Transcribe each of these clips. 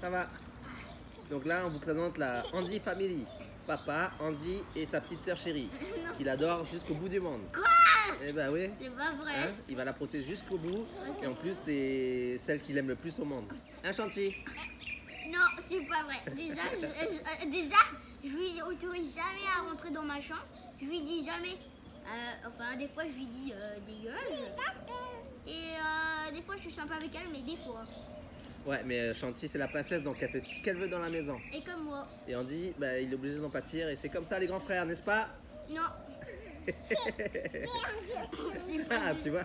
Ça va Donc là, on vous présente la Andy Family. Papa, Andy et sa petite sœur chérie, qu'il adore jusqu'au bout du monde. Quoi? Eh ben oui. C'est pas vrai. Hein il va la protéger jusqu'au bout. Et en plus, c'est celle qu'il aime le plus au monde. Un chantier Non, c'est pas vrai. Déjà, euh, déjà, je lui autorise jamais à rentrer dans ma chambre. Je lui dis jamais euh, enfin, des fois, je lui dis euh, dégage. Et euh, des fois, je suis sympa avec elle, mais des fois. Ouais, mais euh, Chanty, c'est la princesse, donc elle fait ce qu'elle veut dans la maison. Et comme moi. Et Andy, bah, il est obligé d'en pâtir. Et c'est comme ça, les grands frères, n'est-ce pas? Non. Ah, tu vois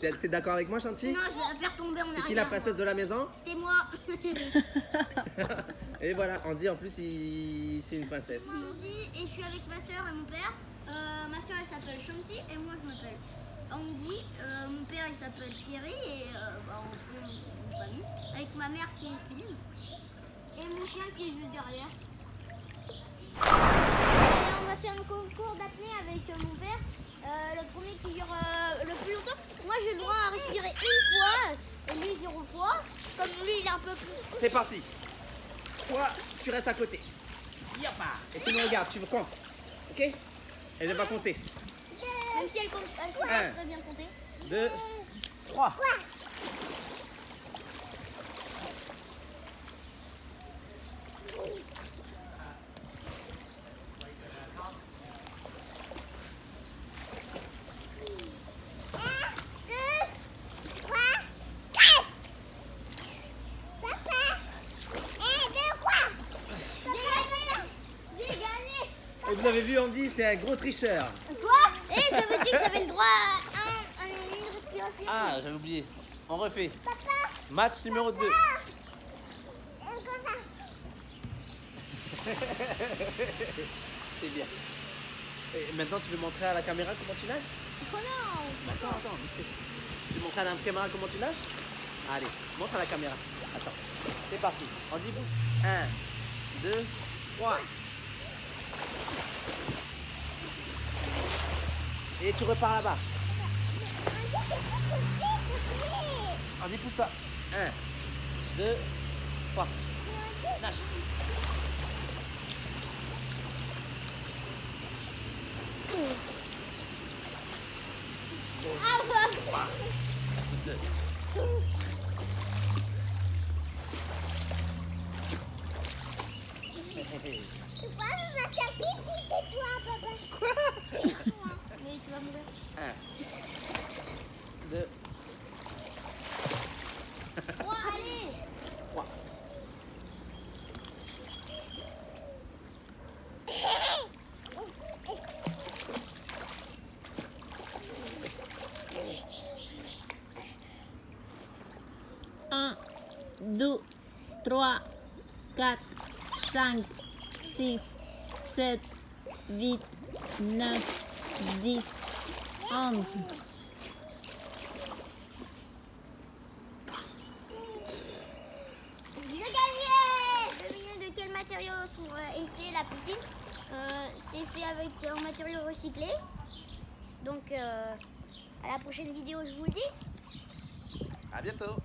T'es d'accord avec moi, Chanty Non, je vais la faire tomber en C'est qui la princesse de la maison? C'est moi. Et voilà, Andy, en plus, il... c'est une princesse. Et je suis avec ma soeur et mon père. Euh, ma soeur, elle s'appelle Shanti et moi, je m'appelle Andy. Euh, mon père, il s'appelle Thierry et euh, bah, on fait une famille. Avec ma mère qui filme. Et mon chien qui est juste derrière. Et on va faire un concours d'apnée avec mon père. Le premier qui dure le plus longtemps. Moi, j'ai le droit à respirer une fois et lui zéro fois. Comme lui, il est un peu plus. C'est parti. Toi, tu restes à côté. Et tu me regardes, tu me comptes. Ok? Elle va compter. Même si elle compte, elle, compte, bien compter. 2, 3. Vous avez vu, Andy, c'est un gros tricheur. Quoi? Et ça veut dire que j'avais le droit à, un- à une respiration. Ah, j'avais oublié. On refait. Match numéro 2. C'est bien. Et maintenant, tu veux montrer à la caméra comment tu nages? Oh non Attends, attends. Tu veux montrer à la caméra comment tu nages? Allez, montre à la caméra. Attends. C'est parti. On dit bouge. 1, 2, 3. Et tu repars là-bas. On dit pousse-toi. 1, 2, 3. Nage. Ah ouais. Deux. Ma c'est toi papa Quoi? Mais tu vas mourir. 1, 2, Trois, allez 3. Un, deux, trois, quatre, cinq, six, sept, huit, neuf, dix, onze. J'ai gagné Devinez de quel matériau sont, euh, est fait la piscine Euh, C'est fait avec un matériau recyclé. Donc, euh, à la prochaine vidéo, je vous le dis. À bientôt.